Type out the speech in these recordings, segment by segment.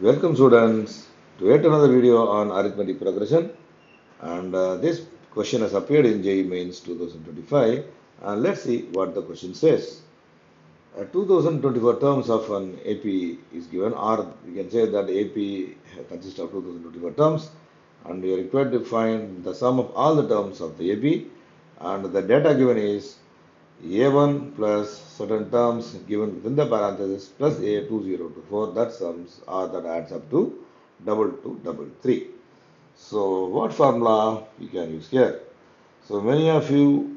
Welcome students to yet another video on arithmetic progression. And uh, this question has appeared in JEE Mains 2025 and let's see what the question says. Uh, 2024 terms of an AP is given or we can say that AP consists of 2024 terms. And we are required to find the sum of all the terms of the AP and the data given is a1 plus certain terms given within the parenthesis plus a2024 that sums or that adds up to double two double three. So what formula we can use here? So many of you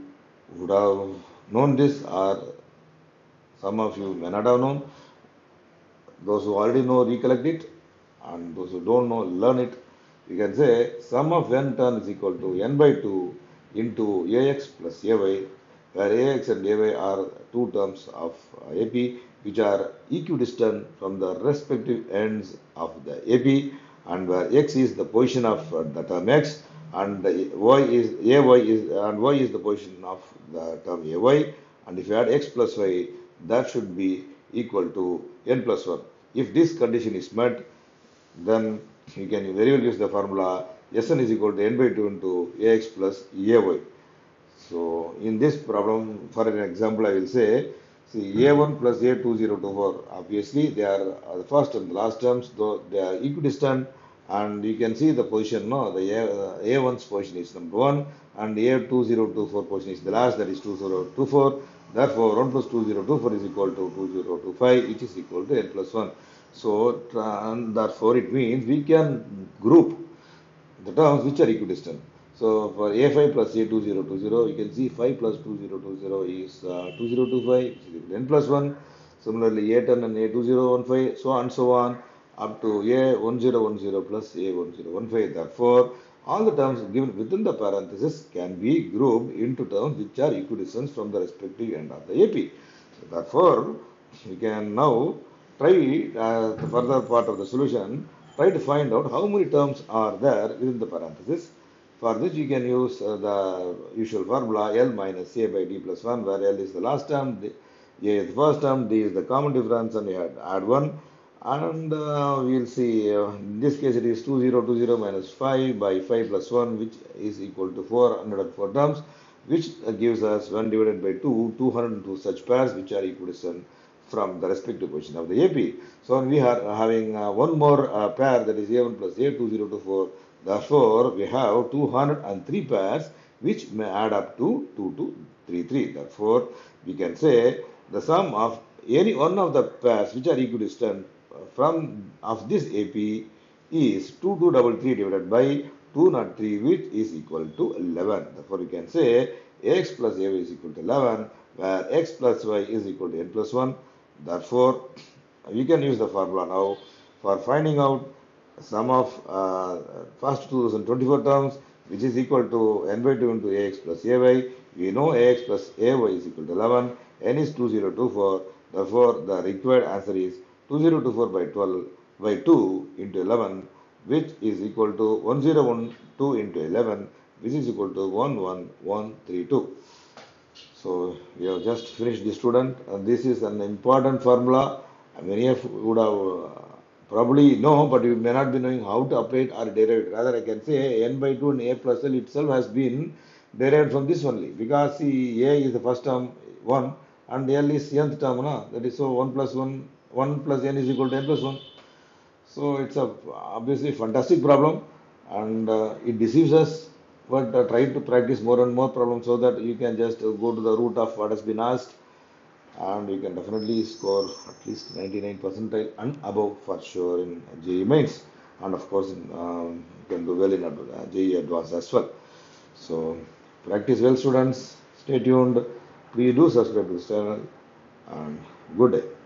would have known this or some of you may not have known. Those who already know recollect it and those who don't know learn it. You can say sum of n term is equal to n by 2 into ax plus ay where ax and ay are two terms of AP which are equidistant from the respective ends of the AP and where x is the position of the term x and y is ay is and y is the position of the term ay and if you add x plus y that should be equal to n plus 1 if this condition is met then you can very well use the formula Sn is equal to n by 2 into ax plus ay so in this problem, for an example, I will say, see A1 plus A2024, obviously they are the first and the last terms, though they are equidistant and you can see the position, no, the A, uh, A1's position is number 1 and A2024 position is the last, that is 2024. Therefore, 1 plus 2024 is equal to 2025, which is equal to n plus 1. So, and therefore, it means we can group the terms which are equidistant. So for A5 plus A2020, you can see 5 plus 2020 is uh, 2025, which is equal to n plus 1. Similarly, A10 and A2015, so on and so on, up to A1010 plus A1015. Therefore, all the terms given within the parenthesis can be grouped into terms which are equidistant from the respective end of the AP. So therefore, we can now try uh, the further part of the solution, try to find out how many terms are there within the parenthesis for this you can use uh, the usual formula L minus A by D plus 1 where L is the last term, A is the first term, D is the common difference and you had add 1 and uh, we will see uh, in this case it is 2020 minus 5 by 5 plus 1 which is equal to 404 terms which gives us 1 divided by 2, 202 such pairs which are equidistant from the respective position of the AP. So we are having uh, one more uh, pair that is A1 plus A2024 Therefore, we have 203 pairs which may add up to 2233. Therefore, we can say the sum of any one of the pairs which are equidistant from of this AP is 2233 divided by 203 which is equal to 11. Therefore, we can say x plus ay is equal to 11 where x plus y is equal to n plus 1. Therefore, we can use the formula now for finding out sum of uh, first 2024 terms which is equal to n by 2 into ax plus ay. We know ax plus ay is equal to 11. n is 2024. Therefore, the required answer is 2024 by 12 by 2 into 11 which is equal to 1012 into 11 which is equal to 11132. So, we have just finished the student and this is an important formula. Many of you would have uh, probably know, but you may not be knowing how to apply it or derive it. Rather, I can say n by 2 and a plus l itself has been derived from this only because see, a is the first term 1 and l is nth term. No? That is so 1 plus 1, 1 plus n is equal to n plus 1. So it's a obviously fantastic problem and uh, it deceives us but uh, try to practice more and more problems so that you can just uh, go to the root of what has been asked. And you can definitely score at least 99 percentile and above for sure in JEE mains. And of course in, um, you can do well in uh, JEE advanced as well. So practice well students, stay tuned, please do subscribe to this channel. And good day.